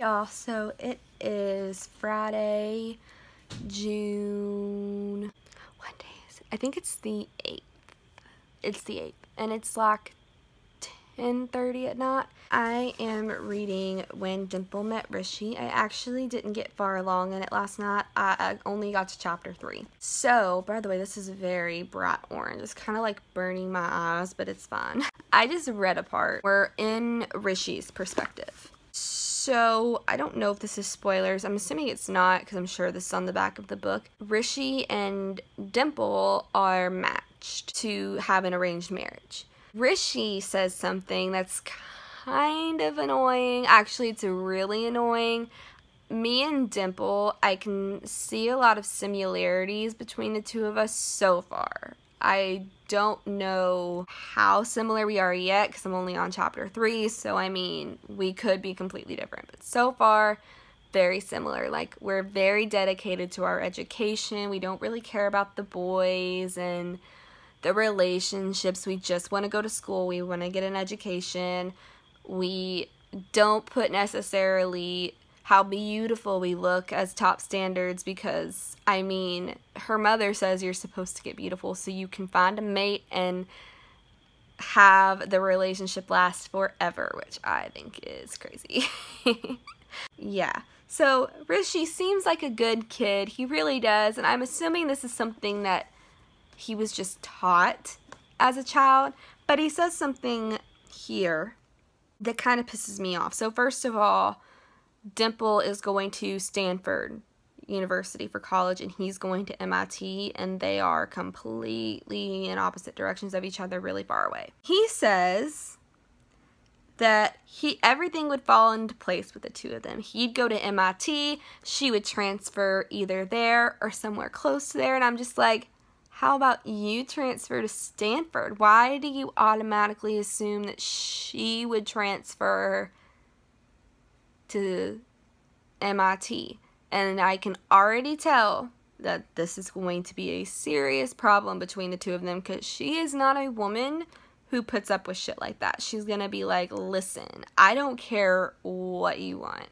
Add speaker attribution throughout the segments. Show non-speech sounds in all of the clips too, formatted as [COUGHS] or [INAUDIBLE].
Speaker 1: Y'all, so it is Friday, June, what day is it? I think it's the 8th. It's the 8th, and it's like 10.30 at night. I am reading When Dimple Met Rishi. I actually didn't get far along in it last night. I, I only got to chapter 3. So, by the way, this is very bright orange. It's kind of like burning my eyes, but it's fine. [LAUGHS] I just read a part. We're in Rishi's perspective. So, I don't know if this is spoilers. I'm assuming it's not because I'm sure this is on the back of the book. Rishi and Dimple are matched to have an arranged marriage. Rishi says something that's kind of annoying. Actually, it's really annoying. Me and Dimple, I can see a lot of similarities between the two of us so far. I don't know how similar we are yet because I'm only on chapter 3, so I mean, we could be completely different. But so far, very similar. Like, we're very dedicated to our education. We don't really care about the boys and the relationships. We just want to go to school. We want to get an education. We don't put necessarily how beautiful we look as top standards because, I mean, her mother says you're supposed to get beautiful so you can find a mate and have the relationship last forever, which I think is crazy. [LAUGHS] yeah. So, Rishi seems like a good kid. He really does. And I'm assuming this is something that he was just taught as a child. But he says something here that kind of pisses me off. So, first of all, Dimple is going to Stanford University for college and he's going to MIT and they are completely in opposite directions of each other really far away. He says that he everything would fall into place with the two of them. He'd go to MIT, she would transfer either there or somewhere close to there and I'm just like how about you transfer to Stanford? Why do you automatically assume that she would transfer to MIT. And I can already tell that this is going to be a serious problem between the two of them because she is not a woman who puts up with shit like that. She's going to be like, listen, I don't care what you want.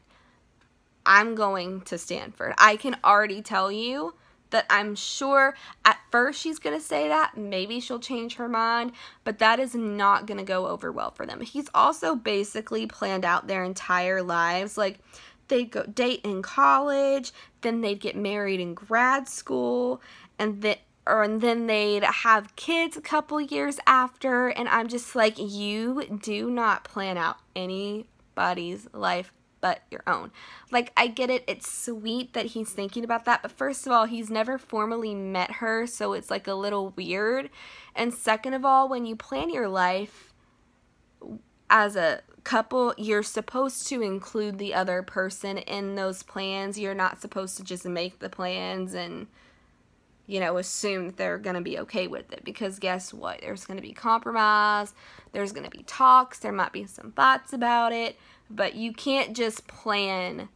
Speaker 1: I'm going to Stanford. I can already tell you that I'm sure at first she's going to say that. Maybe she'll change her mind, but that is not going to go over well for them. He's also basically planned out their entire lives. Like, they'd go date in college, then they'd get married in grad school, and then or and then they'd have kids a couple years after and I'm just like you do not plan out anybody's life but your own. Like, I get it, it's sweet that he's thinking about that, but first of all, he's never formally met her, so it's like a little weird. And second of all, when you plan your life as a couple, you're supposed to include the other person in those plans. You're not supposed to just make the plans and you know, assume that they're going to be okay with it because guess what? There's going to be compromise, there's going to be talks, there might be some thoughts about it, but you can't just plan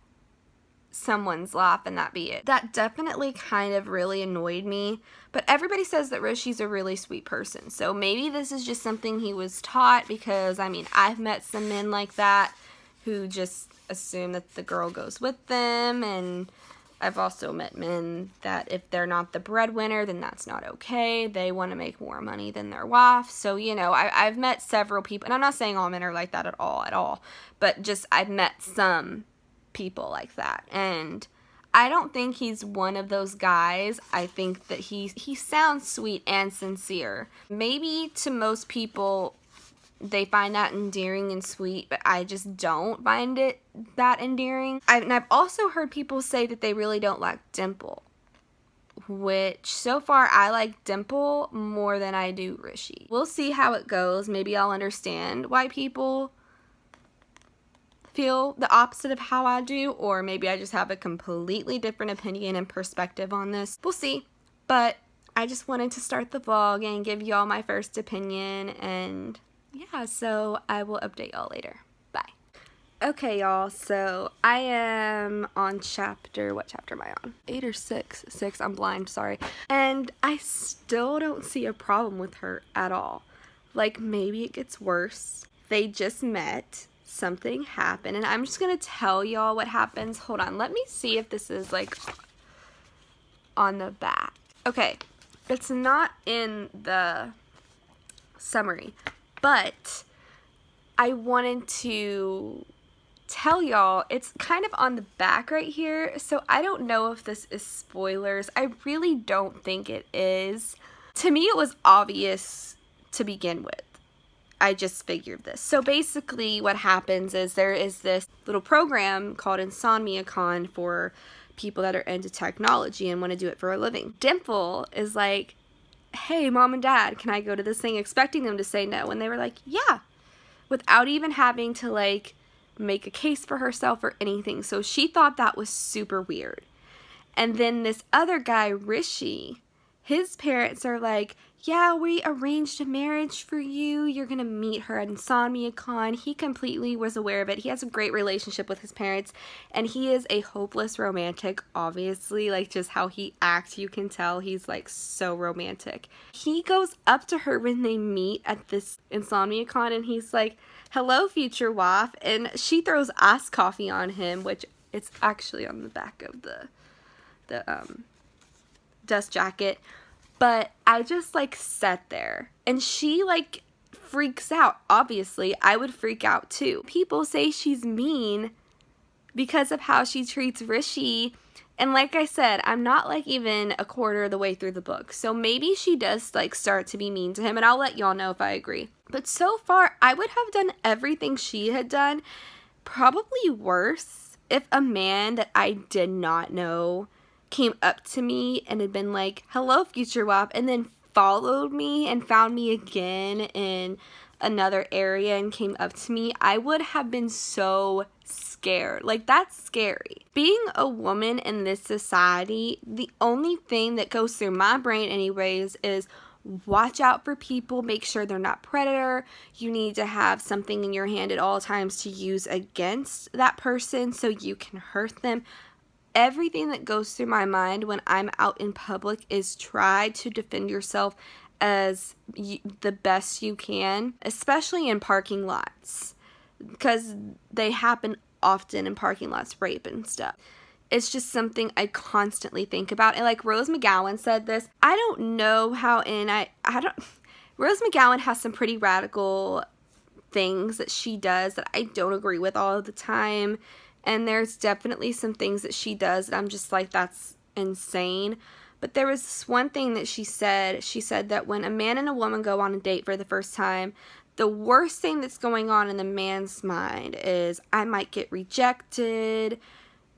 Speaker 1: someone's life and that be it. That definitely kind of really annoyed me, but everybody says that Rishi's a really sweet person, so maybe this is just something he was taught because, I mean, I've met some men like that who just assume that the girl goes with them and I've also met men that if they're not the breadwinner, then that's not okay. They want to make more money than their wife. So, you know, I, I've met several people, and I'm not saying all men are like that at all, at all, but just I've met some people like that. And I don't think he's one of those guys. I think that he, he sounds sweet and sincere. Maybe to most people, they find that endearing and sweet, but I just don't find it that endearing. I've, and I've also heard people say that they really don't like Dimple, which so far I like Dimple more than I do Rishi. We'll see how it goes. Maybe I'll understand why people feel the opposite of how I do, or maybe I just have a completely different opinion and perspective on this. We'll see, but I just wanted to start the vlog and give y'all my first opinion and yeah, so I will update y'all later. Bye. Okay, y'all, so I am on chapter, what chapter am I on? Eight or six? Six, I'm blind, sorry. And I still don't see a problem with her at all. Like, maybe it gets worse. They just met, something happened. And I'm just to tell y'all what happens. Hold on. Let me see if this is like on the back. Okay. It's not in the summary, but I wanted to tell y'all it's kind of on the back right here so I don't know if this is spoilers I really don't think it is to me it was obvious to begin with I just figured this. So basically what happens is there is this little program called Insomnia Con for people that are into technology and want to do it for a living. Dimple is like, hey, mom and dad, can I go to this thing? Expecting them to say no. And they were like, yeah, without even having to like make a case for herself or anything. So she thought that was super weird. And then this other guy, Rishi, his parents are like, yeah, we arranged a marriage for you. You're going to meet her at Insomnia Con. He completely was aware of it. He has a great relationship with his parents, and he is a hopeless romantic, obviously. Like, just how he acts, you can tell he's, like, so romantic. He goes up to her when they meet at this Insomnia Con, and he's like, hello, future wife, and she throws iced coffee on him, which it's actually on the back of the, the, um, dust jacket but I just like sat there and she like freaks out. Obviously, I would freak out too. People say she's mean because of how she treats Rishi. And like I said, I'm not like even a quarter of the way through the book. So maybe she does like start to be mean to him and I'll let y'all know if I agree. But so far, I would have done everything she had done, probably worse if a man that I did not know came up to me and had been like, hello, future wife, and then followed me and found me again in another area and came up to me, I would have been so scared. Like, that's scary. Being a woman in this society, the only thing that goes through my brain, anyways, is watch out for people, make sure they're not predator. You need to have something in your hand at all times to use against that person so you can hurt them everything that goes through my mind when I'm out in public is try to defend yourself as the best you can, especially in parking lots, because they happen often in parking lots, rape and stuff. It's just something I constantly think about. And like Rose McGowan said this, I don't know how in I I don't [LAUGHS] Rose McGowan has some pretty radical things that she does that I don't agree with all the time and there's definitely some things that she does that I'm just like, that's insane. But there was this one thing that she said. She said that when a man and a woman go on a date for the first time, the worst thing that's going on in the man's mind is I might get rejected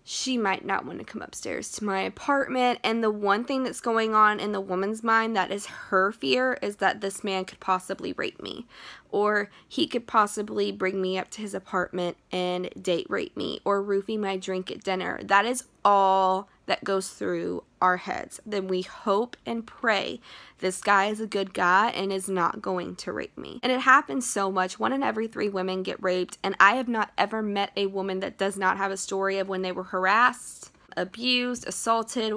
Speaker 1: she might not want to come upstairs to my apartment. And the one thing that's going on in the woman's mind that is her fear is that this man could possibly rape me, or he could possibly bring me up to his apartment and date rape me, or roofie my drink at dinner. That is all that goes through our heads. Then we hope and pray this guy is a good guy and is not going to rape me. And it happens so much. One in every three women get raped, and I have not ever met a woman that does not have a story of when they were harassed, abused, assaulted,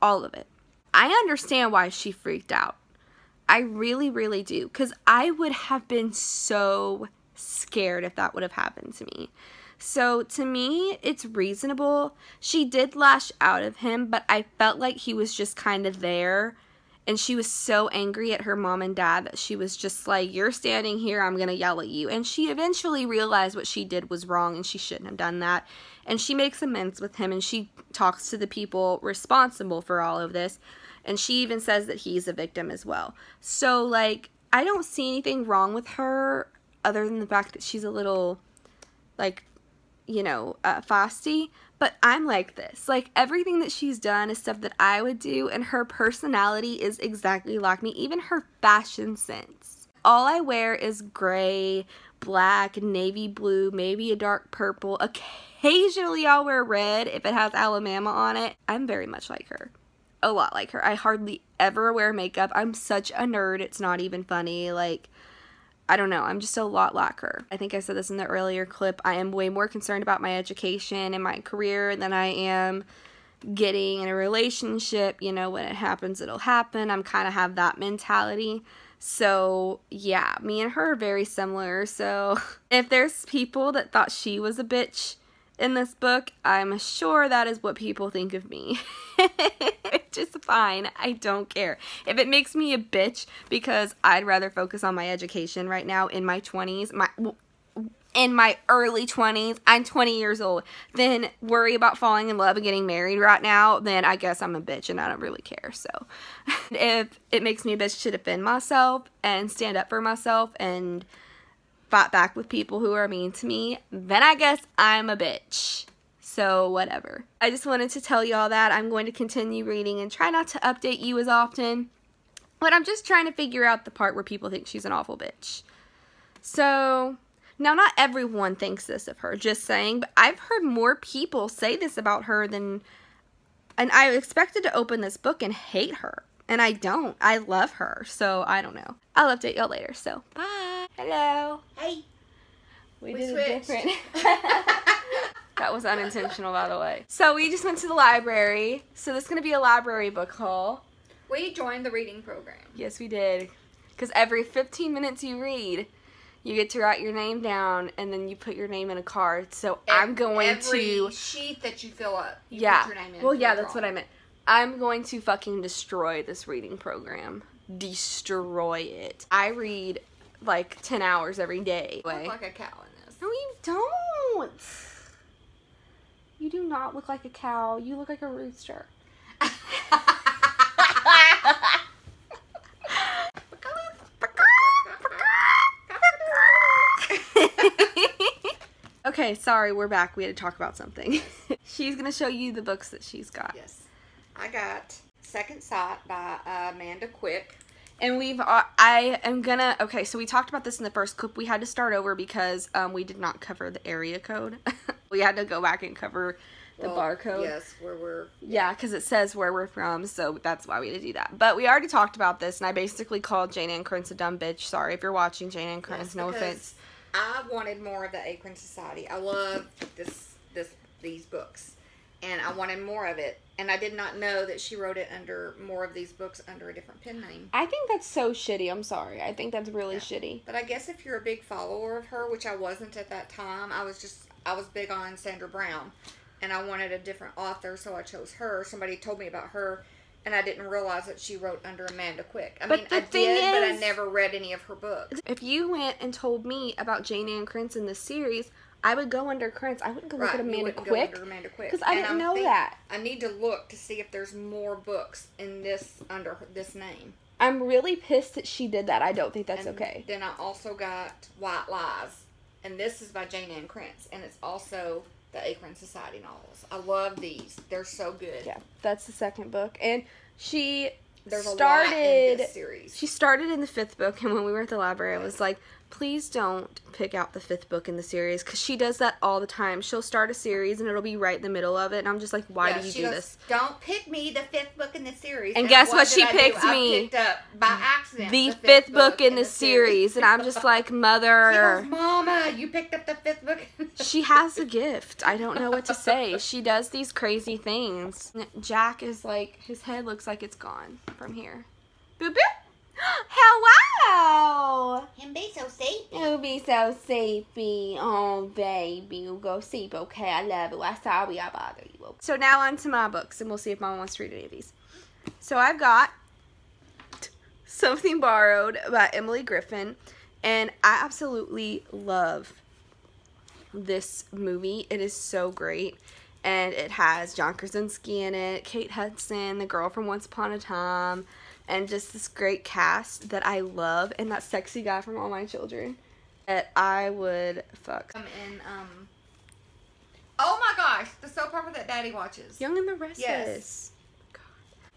Speaker 1: all of it. I understand why she freaked out. I really, really do. Because I would have been so scared if that would have happened to me. So to me, it's reasonable. She did lash out of him, but I felt like he was just kind of there. And she was so angry at her mom and dad that she was just like, You're standing here, I'm gonna yell at you. And she eventually realized what she did was wrong and she shouldn't have done that. And she makes amends with him and she talks to the people responsible for all of this. And she even says that he's a victim as well. So, like, I don't see anything wrong with her other than the fact that she's a little, like, you know, uh, but I'm like this. Like, everything that she's done is stuff that I would do, and her personality is exactly like me, even her fashion sense. All I wear is gray, black, navy blue, maybe a dark purple. Occasionally I'll wear red if it has Alabama on it. I'm very much like her. A lot like her. I hardly ever wear makeup. I'm such a nerd, it's not even funny. Like, I don't know. I'm just a lot lacquer. I think I said this in the earlier clip. I am way more concerned about my education and my career than I am getting in a relationship. You know, when it happens, it'll happen. I'm kind of have that mentality. So, yeah, me and her are very similar. So, [LAUGHS] if there's people that thought she was a bitch in this book, I'm sure that is what people think of me. [LAUGHS] Which is fine. I don't care. If it makes me a bitch because I'd rather focus on my education right now in my 20s, my in my early 20s, I'm 20 years old, then worry about falling in love and getting married right now, then I guess I'm a bitch and I don't really care. So [LAUGHS] if it makes me a bitch to defend myself and stand up for myself and fight back with people who are mean to me, then I guess I'm a bitch. So whatever. I just wanted to tell y'all that I'm going to continue reading and try not to update you as often. But I'm just trying to figure out the part where people think she's an awful bitch. So now, not everyone thinks this of her, just saying, but I've heard more people say this about her than. And I expected to open this book and hate her. And I don't. I love her. So I don't know. I'll update y'all later. So bye. Hello.
Speaker 2: Hey.
Speaker 1: We,
Speaker 2: We
Speaker 1: did
Speaker 2: switched.
Speaker 1: it different. [LAUGHS] that was unintentional, by the way. So we just went to the library. So this is going to be a library book haul.
Speaker 2: We joined the reading program.
Speaker 1: Yes, we did. Because every 15 minutes you read, you get to write your name down and then you put your name in a card. So I'm going
Speaker 2: Every
Speaker 1: to.
Speaker 2: sheet that you fill up. You
Speaker 1: Yeah.
Speaker 2: Put your name in
Speaker 1: Well, yeah, that's what. I meant. I'm going to fucking destroy this reading program. Destroy it. I read like 10 hours every day.
Speaker 2: You look like a cow in this.
Speaker 1: No, you don't. You do not look like a cow. You look like a rooster. [LAUGHS] okay, sorry, we're back. We had to talk about something. [LAUGHS] she's gonna show you the books that she's got.
Speaker 2: yes. I got Second Sight by uh, Amanda Quick.
Speaker 1: And we've, uh, I am gonna, okay, so we talked about this in the first clip. We had to start over because um, we did not cover the area code. [LAUGHS] we had to go back and cover the
Speaker 2: Well,
Speaker 1: barcode.
Speaker 2: Yes, where we're.
Speaker 1: Yeah, because it says where we're from, so that's why we had to do that. But we already talked about this, and I basically called Jayne Ann Krentz a dumb bitch. Sorry if you're watching Jayne Ann Krentz,
Speaker 2: Yes,
Speaker 1: no offense.
Speaker 2: I wanted more of the Arcane Society. I love this this these books, and I wanted more of it. And I did not know that she wrote it under more of these books under a different pen name.
Speaker 1: I think that's so shitty. I'm sorry. I think that's really
Speaker 2: Yeah.
Speaker 1: shitty.
Speaker 2: But I guess if you're a big follower of her, which I wasn't at that time, I was just I was big on Sandra Brown, and I wanted a different author, so I chose her. Somebody told me about her, and I didn't realize that she wrote under Amanda Quick. I
Speaker 1: But
Speaker 2: mean, I did, but I never read any of her books.
Speaker 1: If you went and told me about Jayne Ann in this series, I would go under Krentz. I wouldn't go look at Amanda Quick.
Speaker 2: under Amanda Quick
Speaker 1: 'cause I
Speaker 2: And
Speaker 1: didn't
Speaker 2: I'm
Speaker 1: know
Speaker 2: think-
Speaker 1: that.
Speaker 2: I need to look to see if there's more books in this under this name.
Speaker 1: I'm really pissed that she did that. I don't think that's
Speaker 2: And
Speaker 1: okay.
Speaker 2: Then I also got White Lies, and this is by Jayne Ann Krentz, and it's also the Arcane Society novels. I love these; they're so good.
Speaker 1: Yeah, that's the second book, and she
Speaker 2: There's a lot in
Speaker 1: started.
Speaker 2: this series.
Speaker 1: She started in the fifth book, and when we were at the library, I was like, please don't pick out the fifth book in the series because she does that all the time. She'll start a series and it'll be right in the middle of it, and I'm just like, why
Speaker 2: Yeah,
Speaker 1: do you do
Speaker 2: goes,
Speaker 1: this?
Speaker 2: Don't pick me, the fifth book in the series.
Speaker 1: And guess what?
Speaker 2: did
Speaker 1: She picked me.
Speaker 2: picked up by accident
Speaker 1: The, fifth, book in the series, and I'm just like, [LAUGHS] mother.
Speaker 2: goes, Mama, you picked up the fifth book.
Speaker 1: She has a gift. I don't know what to say. She does these crazy things. Jack is like, his head looks like it's gone from here. Boop boop. [GASPS] Hello.
Speaker 2: Him be so safe.
Speaker 1: You'll be so sleepy. Oh, baby. You go sleep, okay? I love you. I'm sorry I bother you. okay? So now on to my books, and we'll see if Mom wants to read any of these. So I've got Something Borrowed by Emily Giffin, and I absolutely love this movie. It is so great. And it has John Krasinski in it, Kate Hudson, the girl from Once Upon a Time, and just this great cast that I love, and that sexy guy from All My Children that I would fuck.
Speaker 2: Um, in, um, oh my gosh, the soap opera that Daddy watches.
Speaker 1: Young and the Restless.
Speaker 2: Yes.
Speaker 1: God.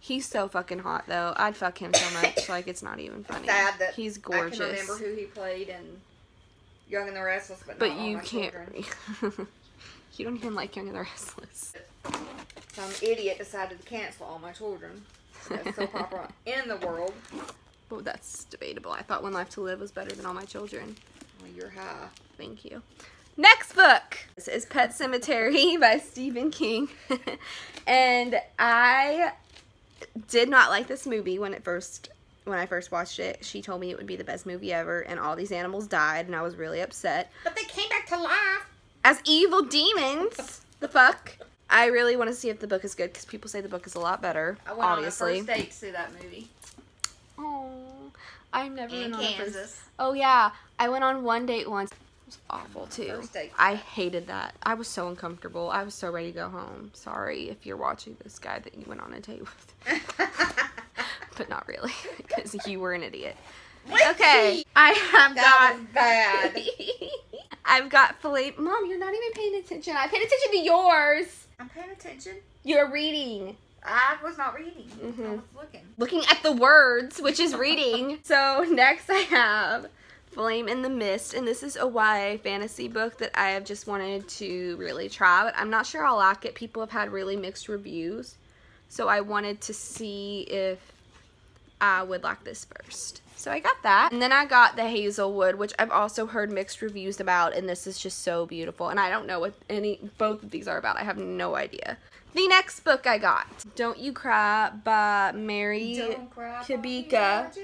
Speaker 1: He's so fucking hot though. I'd fuck him so much, [COUGHS] like it's not even funny.
Speaker 2: Sad that
Speaker 1: He's
Speaker 2: I
Speaker 1: gorgeous.
Speaker 2: can remember who he played in Young and the Restless, but,
Speaker 1: but
Speaker 2: not All
Speaker 1: you can't. [LAUGHS] You don't even like Young and the Restless.
Speaker 2: Some idiot decided to cancel All My Children. Soap opera in the world.
Speaker 1: Well, that's debatable. I thought One Life to Live was better than All My Children.
Speaker 2: Well, you're high.
Speaker 1: Thank you. Next book this is Pet Sematary [LAUGHS] by Stephen King. [LAUGHS] and I did not like this movie when it first when I first watched it, she told me it would be the best movie ever, and all these animals died, and I was really upset.
Speaker 2: But they came back to life.
Speaker 1: As evil demons! the fuck? I really want to see if the book is good because people say the book is a lot better.
Speaker 2: I went
Speaker 1: obviously.
Speaker 2: on a first date to see that movie.
Speaker 1: Oh, I've never
Speaker 2: In
Speaker 1: been on a first.
Speaker 2: Kansas.
Speaker 1: Oh yeah, I went on one date once. It was awful too.
Speaker 2: First date.
Speaker 1: I hated that. I was so uncomfortable. I was so ready to go home. Sorry if you're watching this guy that you went on a date with, [LAUGHS] but not really because you were an idiot. Okay, I have
Speaker 2: That
Speaker 1: got
Speaker 2: bad. [LAUGHS]
Speaker 1: I've got filet. Mom, you're not even paying attention. I paid attention to yours.
Speaker 2: I'm paying attention.
Speaker 1: You're reading.
Speaker 2: I was not reading. I
Speaker 1: Mhm.
Speaker 2: was looking.
Speaker 1: looking at the words, which is reading. [LAUGHS] so next I have Flame in the Mist, and this is a YA fantasy book that I have just wanted to really try, but I'm not sure I'll like it. People have had really mixed reviews, so I wanted to see if I would like this first. So I got that. And then I got the Hazelwood, which I've also heard mixed reviews about, and this is just so beautiful. And I don't know what any both of these are about. I have no idea. The next book I got, Don't You Cry by Mary
Speaker 2: Don't cry for me, Kubica.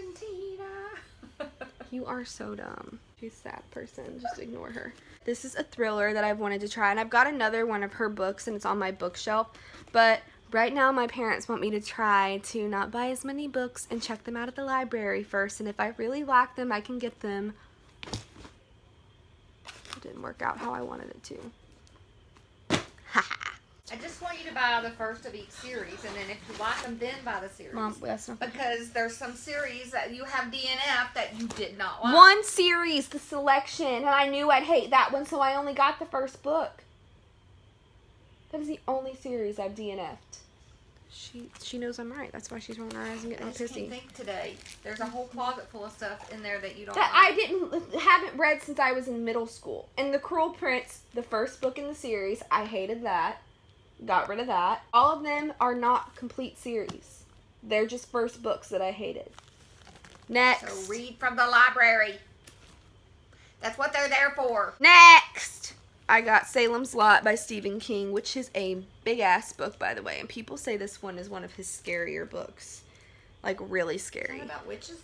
Speaker 1: You are so dumb. She's a sad person. Just ignore her. This is a thriller that I've wanted to try, and I've got another one of her books, and it's on my bookshelf. But right now, my parents want me to try to not buy as many books and check them out at the library first. And if I really like them, I can get them. It didn't work out how I wanted it to.
Speaker 2: I just want you to buy the first of each series, and then if you like them, then buy the series.
Speaker 1: Mom, that's not.
Speaker 2: Because there's some series that you have DNF that you did not like.
Speaker 1: One series, the selection, and I knew I'd hate that one, so I only got the first book. That is the only series I've DNF'd. She she knows I'm right. That's why she's rolling her eyes and getting
Speaker 2: I
Speaker 1: all
Speaker 2: just can't
Speaker 1: pissy.
Speaker 2: think today. There's a whole closet full of stuff in there that you don't
Speaker 1: That I didn't haven't read since I was in middle school. And The Cruel Prince, the first book in the series, I hated that. Got rid of that. All of them are not complete series. They're just first books that I hated. Next.
Speaker 2: So read from the library. That's what they're there for.
Speaker 1: Next, I got Salem's Lot by Stephen King, which is a big ass book, by the way. And people say this one is one of his scarier books. Like, really scary.
Speaker 2: about witches?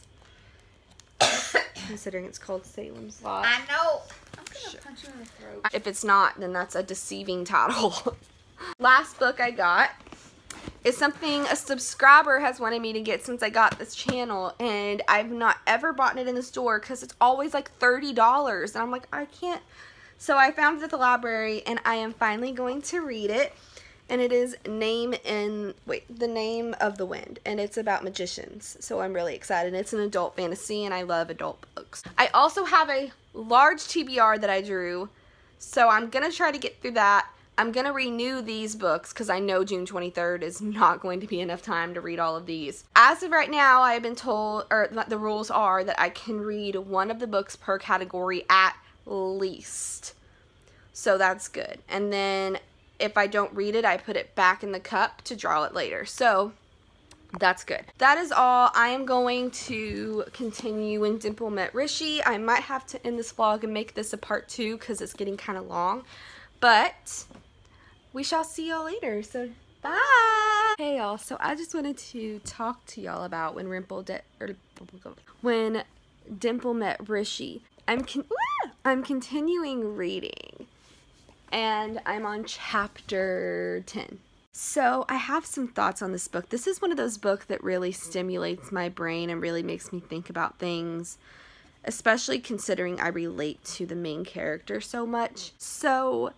Speaker 2: [COUGHS]
Speaker 1: Considering it's called Salem's Lot.
Speaker 2: I know. I'm gonna
Speaker 1: Sure.
Speaker 2: punch you in the throat.
Speaker 1: If it's not, then that's a deceiving title. [LAUGHS] Last book I got is something a subscriber has wanted me to get since I got this channel, and I've not ever bought it in the store because it's always like $30, and I'm like, I can't. So I found it at the library, and I am finally going to read it, and it is Name in, wait, The Name of the Wind, and it's about magicians, so I'm really excited. It's an adult fantasy, and I love adult books. I also have a large TBR that I drew, so I'm going to try to get through that. I'm going to renew these books because I know June 23rd is not [LAUGHS] going to be enough time to read all of these. As of right now, I have been told, or the rules are that I can read one of the books per category at least. So that's good. And then if I don't read it, I put it back in the cup to draw it later. So that's good. That is all. I am going to continue when Dimple met Rishi. I might have to end this vlog and make this a part two because it's getting kind of long. But we shall see y'all later. So bye. Hey y'all. So I just wanted to talk to y'all about when Rimple de- er, or when Dimple met Rishi. I'm con- I'm continuing reading and I'm on chapter 10. So, I have some thoughts on this book. This is one of those books that really stimulates my brain and really makes me think about things, especially considering I relate to the main character so much. So,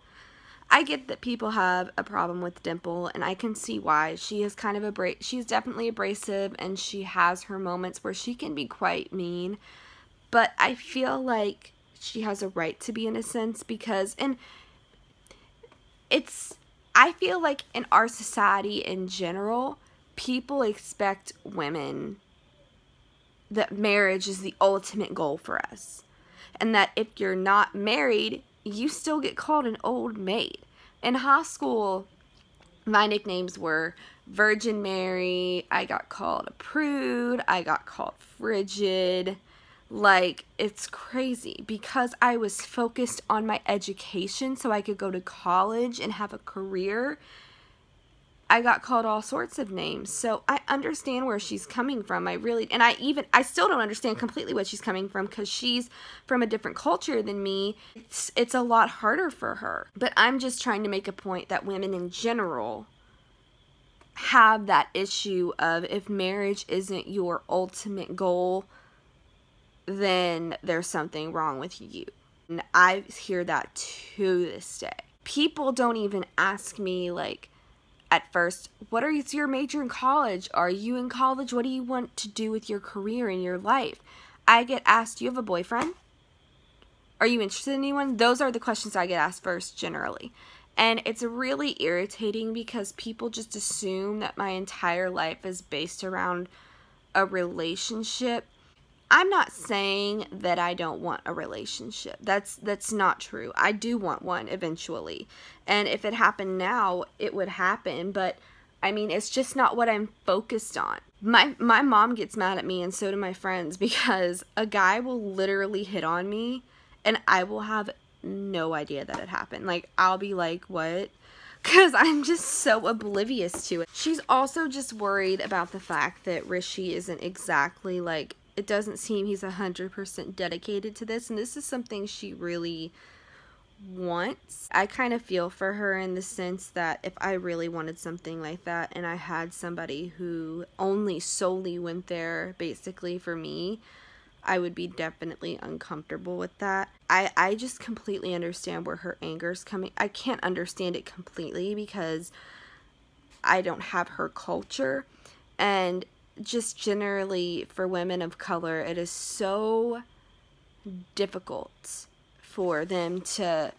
Speaker 1: I get that people have a problem with Dimple, and I can see why. She is kind of abra- she's definitely abrasive, and she has her moments where she can be quite mean. But I feel like she has a right to be in a sense because, and it's I feel like in our society in general, people expect women that marriage is the ultimate goal for us. And that if you're not married, you still get called an old maid. In high school, my nicknames were Virgin Mary, I got called a prude, I got called frigid. Like, it's crazy because I was focused on my education so I could go to college and have a career. I got called all sorts of names. So I understand where she's coming from. I really, and I even, I still don't understand completely what she's coming from because she's from a different culture than me. It's, it's a lot harder for her. But I'm just trying to make a point that women in general have that issue of if marriage isn't your ultimate goal, then there's something wrong with you. And I hear that to this day. People don't even ask me, like, at first, what are you your major in college? Are you in college? What do you want to do with your career and your life? I get asked, do you have a boyfriend? Are you interested in anyone? Those are the questions I get asked first, generally. And it's really irritating because people just assume that my entire life is based around a relationship. I'm not saying that I don't want a relationship. That's that's not true. I do want one eventually. And if it happened now, it would happen, but I mean, it's just not what I'm focused on. My my mom gets mad at me and so do my friends [LAUGHS] because a guy will literally hit on me and I will have no idea that it happened. Like, I'll be like, what? [LAUGHS] Because I'm just so oblivious to it. She's also just worried about the fact that Rishi isn't exactly like, it doesn't seem he's 100% dedicated to this. And this is something she really wants. I kind of feel for her in the sense that if I really wanted something like that and I had somebody who only solely went there basically for me, I would be definitely uncomfortable with that. I, I just completely understand where her anger is coming. I can't understand it completely because I don't have her culture. And just generally for women of color, it is so difficult for them to.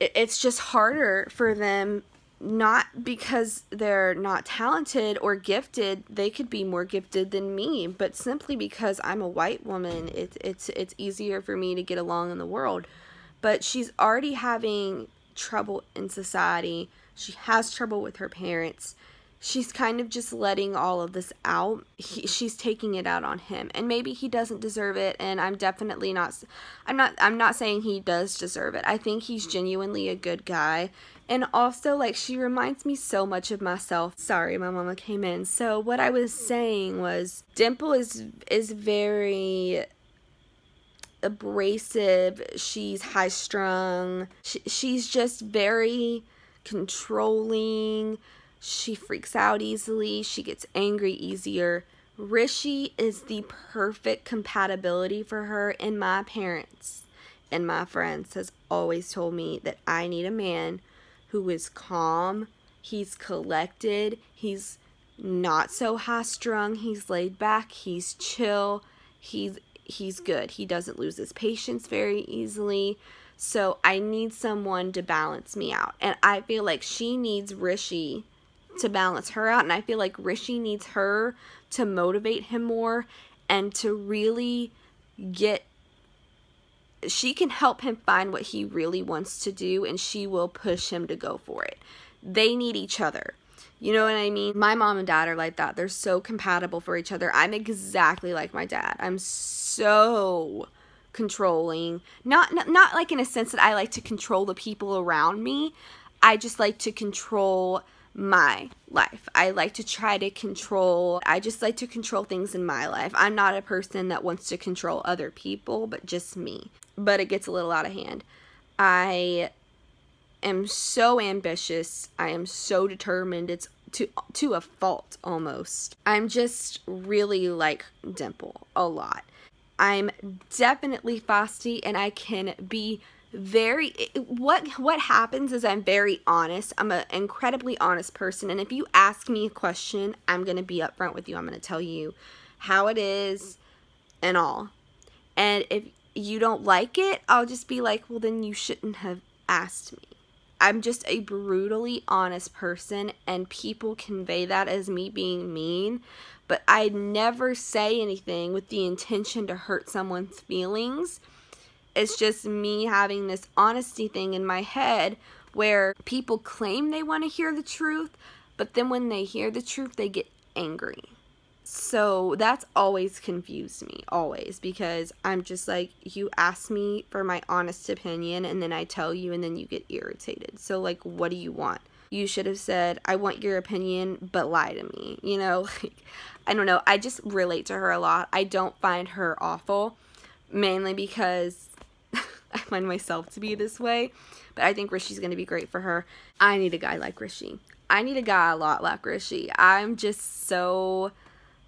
Speaker 1: It's just harder for them not because they're not talented or gifted they could be more gifted than me but simply because i'm a white woman it, it's it's easier for me to get along in the world but she's already having trouble in society she has trouble with her parents she's kind of just letting all of this out. He, she's taking it out on him, and maybe he doesn't deserve it. And I'm definitely not. I'm not. I'm not saying he does deserve it. I think he's genuinely a good guy. And also, like, she reminds me so much of myself. Sorry, my mama came in. So what I was saying was, Dimple is is very abrasive. She's high strung. She, she's just very controlling she freaks out easily, she gets angry easier. Rishi is the perfect compatibility for her, and my parents and my friends has always told me that I need a man who is calm, he's collected, he's not so high strung, he's laid back, he's chill, he's he's good. He doesn't lose his patience very easily. So I need someone to balance me out. And I feel like she needs Rishi to balance her out. And I feel like Rishi needs her to motivate him more and to really get. She can help him find what he really wants to do and she will push him to go for it. They need each other. You know what I mean? My mom and dad are like that. They're so compatible for each other. I'm exactly like my dad. I'm so controlling. Not, not not like in a sense that I like to control the people around me. I just like to control my life. I like to try to control, I just like to control things in my life. I'm not a person that wants to control other people, but just me. But it gets a little out of hand. I am so ambitious. I am so determined. It's to to a fault almost. I'm just really like Dimple a lot. I'm definitely fasty and I can be very what what happens is I'm very honest. I'm an incredibly honest person and if you ask me a question, I'm going to be upfront with you. I'm going to tell you how it is and all. And if you don't like it, I'll just be like, "Well, then you shouldn't have asked me." I'm just a brutally honest person and people convey that as me being mean, but I never say anything with the intention to hurt someone's feelings it's just me having this honesty thing in my head where people claim they want to hear the truth, but then when they hear the truth, they get angry. So that's always confused me, always, because I'm just like, you ask me for my honest opinion, and then I tell you, and then you get irritated. So, like, what do you want? You should have said, I want your opinion, but lie to me. You know, [LAUGHS] like, I don't know. I just relate to her a lot. I don't find her awful, mainly because [LAUGHS] I find myself to be this way. But I think Rishi's going to be great for her. I need a guy like Rishi. I need a guy a lot like Rishi. I'm just so.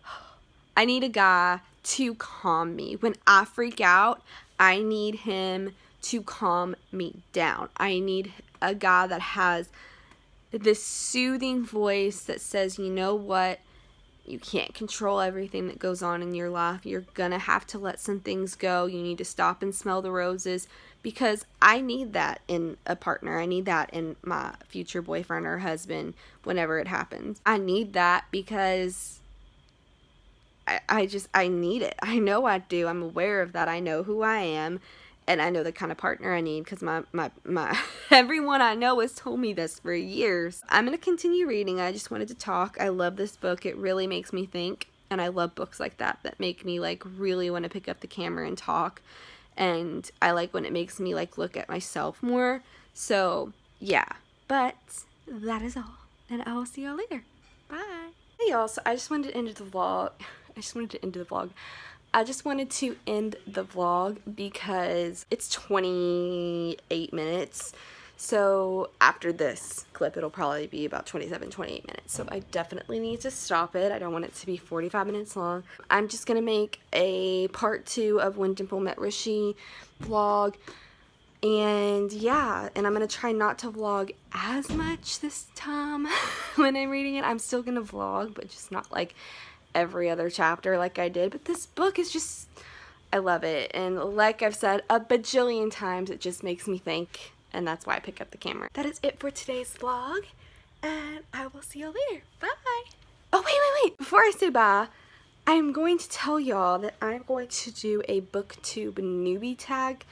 Speaker 1: [SIGHS] I need a guy to calm me. When I freak out, I need him to calm me down. I need a guy that has this soothing voice that says, you know what? You can't control everything that goes on in your life. You're gonna have to let some things go. You need to stop and smell the roses because I need that in a partner. I need that in my future boyfriend or husband whenever it happens. I need that because I, I just, I need it. I know I do. I'm aware of that. I know who I am and I know the kind of partner I need because my, my, my, [LAUGHS] everyone I know has told me this for years. I'm going to continue reading. I just wanted to talk. I love this book. It really makes me think. And I love books like that that make me like really want to pick up the camera and talk. And I like when it makes me like look at myself more. So yeah, but that is all. And I will see y'all later. Bye. Hey y'all, so I just wanted to end the vlog. [LAUGHS] I just wanted to end the vlog. I just wanted to end the vlog because it's 28 minutes. So after this clip, it'll probably be about 27, 28 minutes. So I definitely need to stop it. I don't want it to be 45 minutes long. I'm just going to make a part two of When Dimple Met Rishi vlog. And yeah, and I'm going to try not to vlog as much this time [LAUGHS] when I'm reading it. I'm still going to vlog, but just not like every other chapter like I did, but this book is just, I love it. And like I've said a bajillion times, it just makes me think, and that's why I pick up the camera. That is it for today's vlog, and I will see y'all later. Bye! Oh, wait, wait, wait! Before I say bye, I'm going to tell y'all that I'm going to do a booktube newbie tag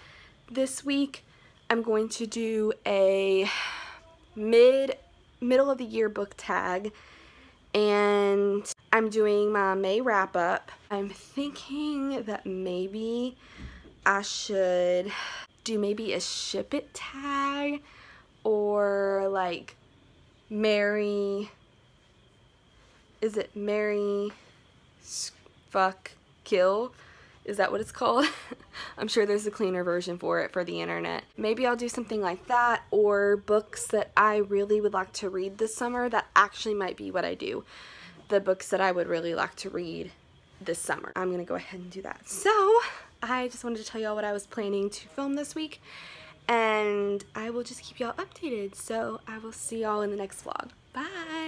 Speaker 1: this week. I'm going to do a [SIGHS] mid middle of the year book tag and I'm doing my May wrap up. I'm thinking that maybe I should do maybe a ship it tag or like marry, is it marry fuck kill? Is that what it's called? [LAUGHS] I'm sure there's a cleaner version for it for the internet. Maybe I'll do something like that or books that I really would like to read this summer. That actually might be what I do. The books that I would really like to read this summer. I'm going to go ahead and do that. So, I just wanted to tell y'all what I was planning to film this week. And I will just keep y'all updated. So, I will see y'all in the next vlog. Bye!